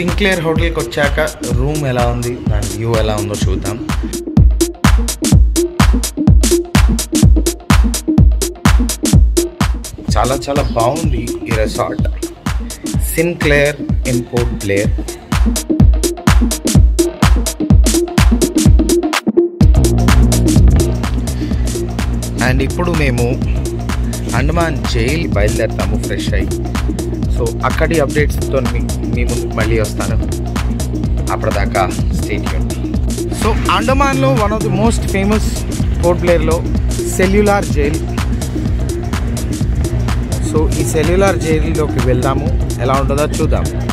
Sinclair హోటల్కి వచ్చాక room ఎలా ఉంది దాని వ్యూ ఎలా ఉందో చూద్దాం. చాలా చాలా బాగుంది ఈ resort Sinclair in Port Blair and ఇప్పుడు మేము అండమాన్ జైల్ బయలుదేరుతాము ఫ్రెష్ అయ్యి సో అక్కడి అప్డేట్స్తో మీకు మీ ముందుకు మళ్ళీ వస్తాను. అప్పటిదాకా state so అండమాన్లో one of the most famous port ప్లేయర్లో cellular jail so ఈ సెల్యులార్ జైల్లోకి వెళ్దాము. ఎలా ఉంటుందో చూద్దాము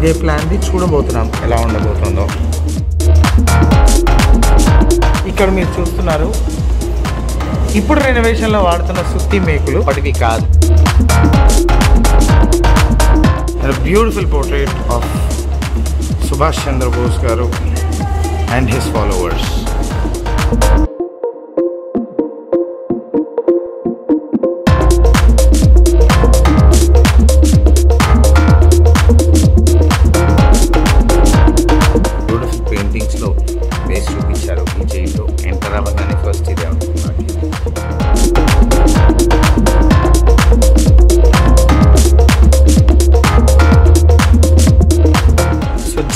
ఇదే ప్లాన్ది చూడబోతున్నాం. ఎలా ఉండబోతుందో. ఇక్కడ మీరు చూస్తున్నారు ఇప్పుడు రెనోవేషన్లో వాడుతున్న సుత్తి మేకులు. వాటివి కాదు. Beautiful portrait of Subhash Chandrabose garu and his followers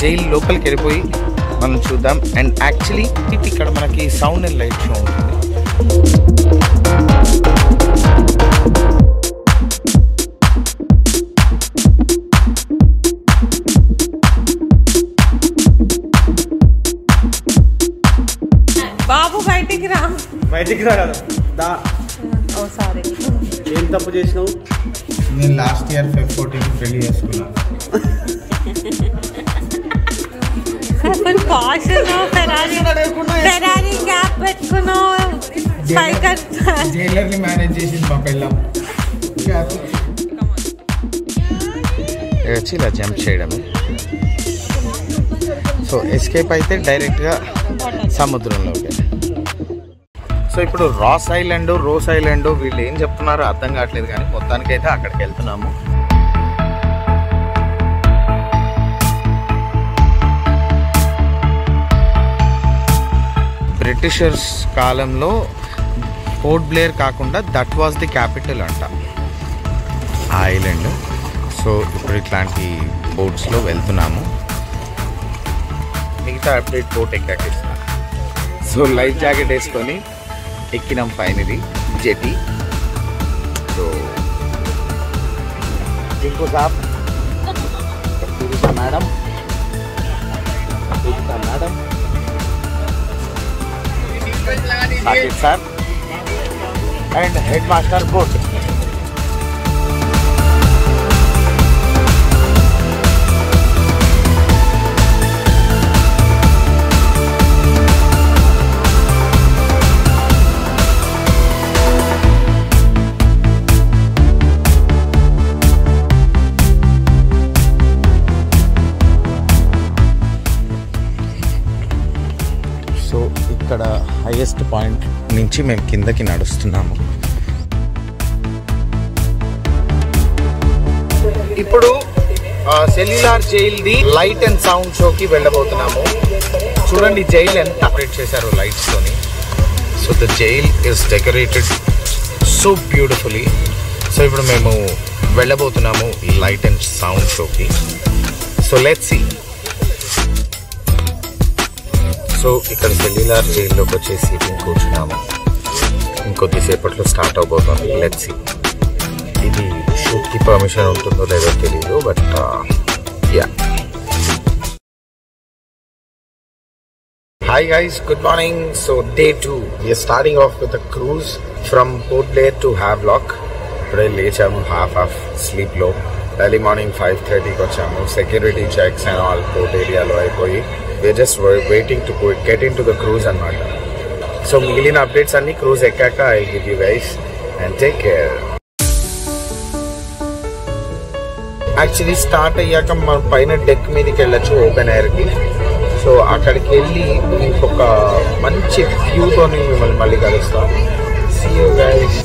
jail లోపలికి వెళ్ళిపోయి మనం చూద్దాం. అండ్ యాక్చువల్లీ ఇక్కడ మనకి సౌండ్ అండ్ లైట్ షో ఉంటుంది. బాబు బయటికి రా. బయటికి రా కదా దా. ఓ సారీ. ఏం తప్పు చేసినావు? నేను లాస్ట్ ఇయర్ ఫెబ్ ఫోర్టీన్ పెళ్ళి చేసుకున్నాను పాష్ ఫెరారీ ఫెరారీ క్యాప్ పెట్టుకున్నావు. సైకిల్ జైలర్ని మేనేజ్ చేసింది మా పెళ్ళం. వచ్చి ఇలా జంప్ చేయడమే సో ఎస్కేప్ అయితే డైరెక్ట్గా సముద్రంలోకి. సో ఇప్పుడు రాస్ ఐలాండ్ రోస్ ఐలాండ్ వీళ్ళు ఏం చెప్తున్నారో అర్థం కావట్లేదు కానీ మొత్తానికైతే అక్కడికి వెళ్తున్నాము. బ్రిటిషర్స్ కాలంలో పోర్ట్ బ్లేయర్ కాకుండా దట్ వాజ్ ది క్యాపిటల్ అంట. ఆ ఐలాండ్. సో ఇప్పుడు ఇట్లాంటి బోట్స్లో వెళ్తున్నాము. మిగతా అప్డేట్ బోట్ ఎక్కాక సో లైఫ్ జాకెట్ వేసుకొని ఎక్కినాం పైన ఇది జెటి. సో ఇంకో సాప్ madam. Saqib sir and headmaster highest point నుంచి మేము కిందకి నడుస్తున్నాము. ఇప్పుడు cellular jail the light and sound షోకి వెళ్ళబోతున్నాము. చూడండి జైల్ ఎంత అప్డేట్ చేశారు లైట్స్ తోని. So the jail is decorated so beautifully so ఇప్పుడు మేము వెళ్ళబోతున్నాము ఈ లైట్ అండ్ సౌండ్ షోకి సో లెట్ సీ సో ఇక్కడ సెల్యులార్ జైల్లోకి వచ్చేసి కూర్చున్నాము. ఇంకొద్దిసేపట్లో స్టార్ట్ అవబోతుంది. లెట్ సి ఇది షూట్కి పర్మిషన్ ఉంటుందో లేదో తెలియదు but yeah Hi guys, good morning. So day two, we are starting off with a cruise from Port Blair to Havelock. ఇప్పుడే లేచాము హాఫ్ హాఫ్ స్లీప్లో ఎర్లీ మార్నింగ్ ఫైవ్ థర్టీకి వచ్చాము. Security checks and all port ఏరియాలో అయిపోయి. We're just waiting to get in to the cruise అనమాట so మిగిలిన updates అన్ని cruise ఎక్కాక I give you guys and take care actually start అయ్యాక మన పైన డెక్ మీదకి వెళ్ళచ్చు ఓపెన్ ఎయిర్కి సో అక్కడికి వెళ్ళి ఇంకొక మంచి వ్యూతో మిమ్మల్ని మళ్ళీ కలుస్తాం. సీ యూ గైస్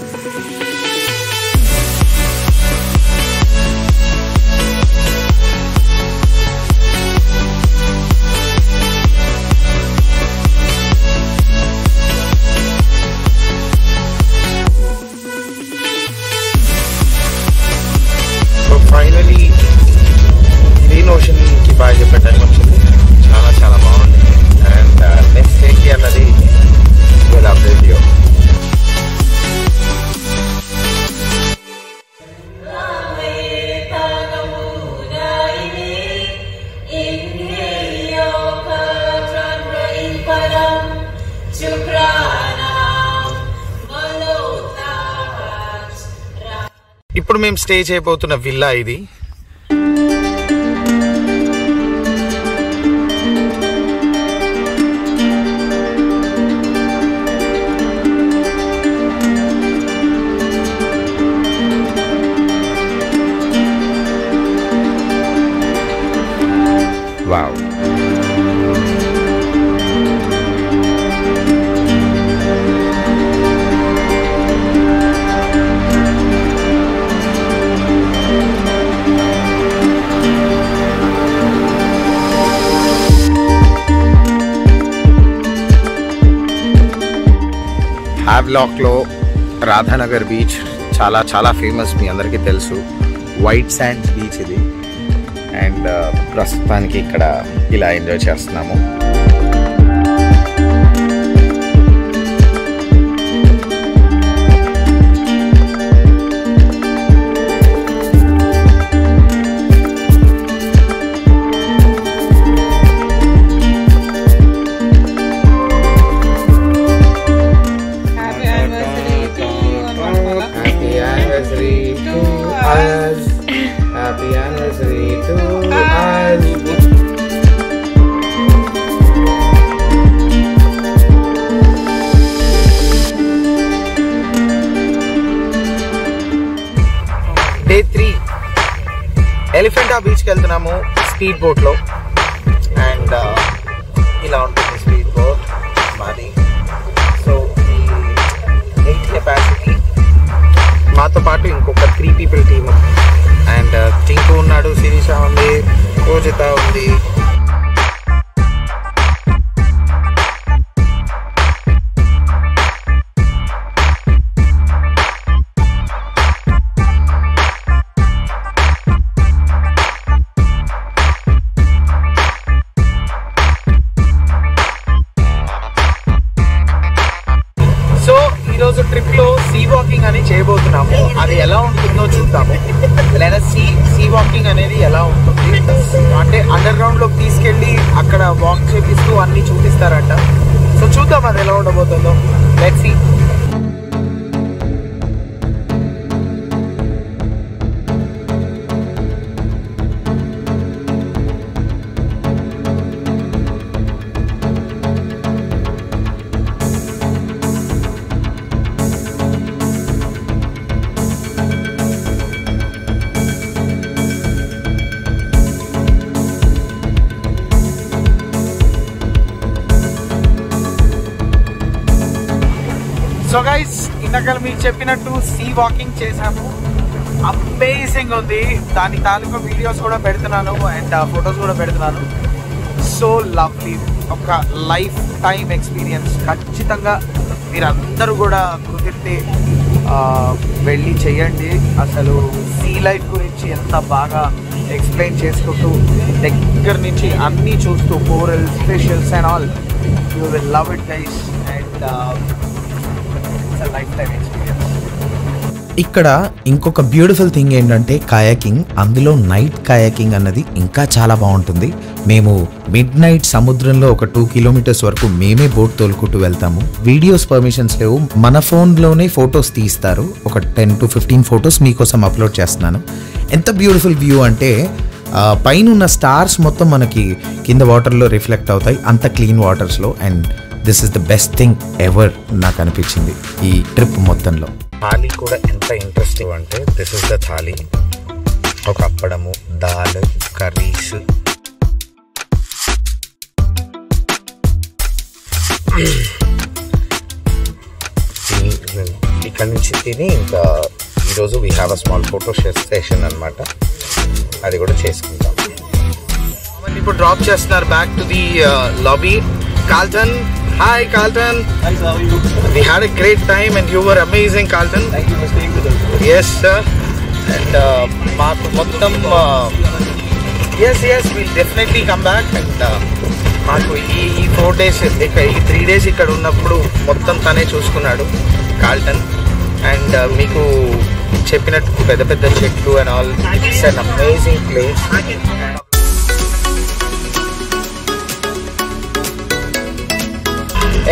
ఇప్పుడు మేము స్టే చేయబోతున్న విల్లా ఇది. హ్యావ్లాక్లో రాధానగర్ బీచ్ చాలా చాలా ఫేమస్ మీ అందరికీ తెలుసు. వైట్ శాండ్స్ బీచ్ ఇది. అండ్ uh, ప్రస్తుతానికి ఇక్కడ ఇలా ఎంజాయ్ చేస్తున్నాము. బీచ్కి వెళ్తున్నాము స్పీడ్ బోట్లో. అండ్ uh, ఇలా ఉంటుంది స్పీడ్ బోట్ మాది. సో ఈ ఎయిట్ కెపాసిటీ మాతో పాటు ఇంకొక three people team and uh, Tinku ఉన్నాడు శిరీష ఉంది కోజిత ఉంది. ఎలా ఉంటుందో చూద్దాము. లేదా సీ సీ వాకింగ్ అనేది ఎలా ఉంటుంది? అంటే అండర్ గ్రౌండ్లోకి తీసుకెళ్ళి అక్కడ వాక్ చేపిస్తూ అన్ని చూపిస్తారంట. సో చూద్దాం అది ఎలా ఉండబోతుందో. లెట్ సీ సో గైస్ ఇందాక మీకు చెప్పినట్టు సీ వాకింగ్ చేశాము. అమేజింగ్ ఉంది. దాని తాలూకా వీడియోస్ కూడా పెడుతున్నాను అండ్ ఫొటోస్ uh, కూడా పెడుతున్నాను. సో లవ్లీ ఒక లైఫ్ టైం ఎక్స్పీరియన్స్ ఖచ్చితంగా మీరందరూ కూడా కుదిరితే వెళ్ళి చేయండి. అసలు సీ లైఫ్ గురించి ఎంత బాగా ఎక్స్ప్లెయిన్ చేసుకుంటూ దగ్గర నుంచి అన్నీ చూస్తూ corals specials and all you will love it guys and it's lifetime experience ఇక్కడ ఇంకొక బ్యూటిఫుల్ థింగ్ ఏంటంటే కాయాకింగ్ అందులో నైట్ కాయాకింగ్ అన్నది ఇంకా చాలా బాగుంటుంది. మేము మిడ్ నైట్ సముద్రంలో ఒక టూ కిలోమీటర్స్ వరకు మేమే బోట్ తోలుకుంటూ వెళ్తాము. వీడియోస్ పర్మిషన్స్ లేవు. మన ఫోన్లోనే ఫొటోస్ తీస్తారు ఒక టెన్ టు ఫిఫ్టీన్ ఫొటోస్ మీకోసం అప్లోడ్ చేస్తున్నాను. ఎంత బ్యూటిఫుల్ వ్యూ అంటే పైన ఉన్న స్టార్స్ మొత్తం మనకి కింద వాటర్లో రిఫ్లెక్ట్ అవుతాయి. అంత clean వాటర్స్లో and this is the best thing ever నాకు అనిపించింది ఈ ట్రిప్ మొత్తంలో. థాలీ కూడా ఎంత ఇంట్రెస్టింగ్ అంటే దిస్ ఇస్ ద థాలీ. ఒక అప్పడము దాల్ కర్రీస్. ఇక్కడ నుంచి తిని ఇంకా ఈరోజు we have a small photo session అనమాట అది కూడా చేసుకుంటాం. ఇప్పుడు డ్రాప్ చేస్తున్నారు. Back to the lobby Carlton hi Carlton we had a great time and you were amazing Carlton yes and మాకు మొత్తం yes yes will definitely come back and మాకు ఈ ఈ ఫోర్ డేస్ ఇక్కడ ఈ త్రీ డేస్ ఇక్కడ ఉన్నప్పుడు మొత్తం తనే చూసుకున్నాడు కాల్టన్ అండ్ మీకు చెప్పినట్టు పెద్ద పెద్ద చెట్లు and all it's an amazing place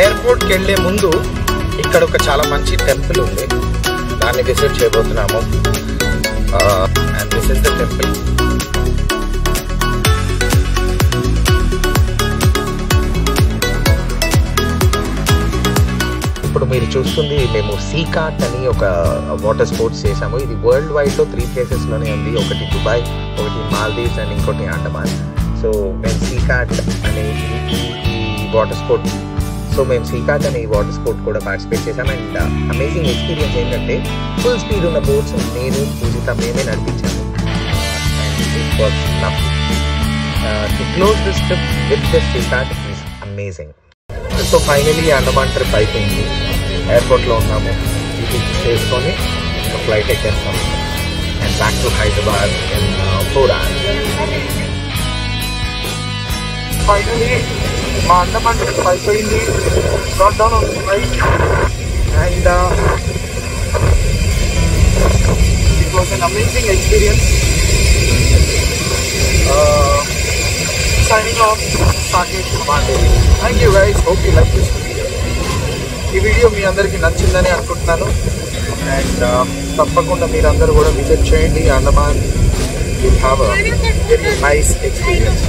ఎయిర్పోర్ట్కి వెళ్ళే ముందు ఇక్కడ ఒక చాలా మంచి టెంపుల్ ఉంది. దాన్ని విజిట్ చేయబోతున్నాము. And this is the temple ఇప్పుడు మీరు చూస్తుంది మేము సీకాట్ అని ఒక వాటర్ స్పోర్ట్స్ చేసాము ఇది వరల్డ్ వైడ్లో త్రీ ప్లేసెస్లోనే ఉంది. ఒకటి దుబాయ్ ఒకటి మాల్దీవ్స్ అండ్ ఇంకోటి అండమాన్ సో మేము సీకాట్ అనే ఈ వాటర్ స్పోర్ట్ సో మేము సీకాట్ అనే ఈ వాటర్ స్పోర్ట్ కూడా పార్టిసిపేట్ చేసాం అండ్ అమేజింగ్ ఎక్స్పీరియన్స్ ఏంటంటే ఫుల్ స్పీడ్ ఉన్న బోట్స్ నేను పూజిత మేమే నడిపించాము and it was love to close this trip with the Seacat is amazing so finally Andaman trip అయిపోయింది ఎయిర్పోర్ట్లో ఉన్నాము ఇది చేసుకొని ఇంకా flight ఎక్కేస్తాం and back to Hyderabad and for finally మా అండమాన్ అయిపోయింది. Lockdown down and it was an amazing experience signing off Sakesh Kumar thank you guys hope you like this ఈ video మీ అందరికీ నచ్చిందని అనుకుంటున్నాను. అండ్ తప్పకుండా మీరందరూ కూడా విజిట్ చేయండి. Andaman you have very nice experience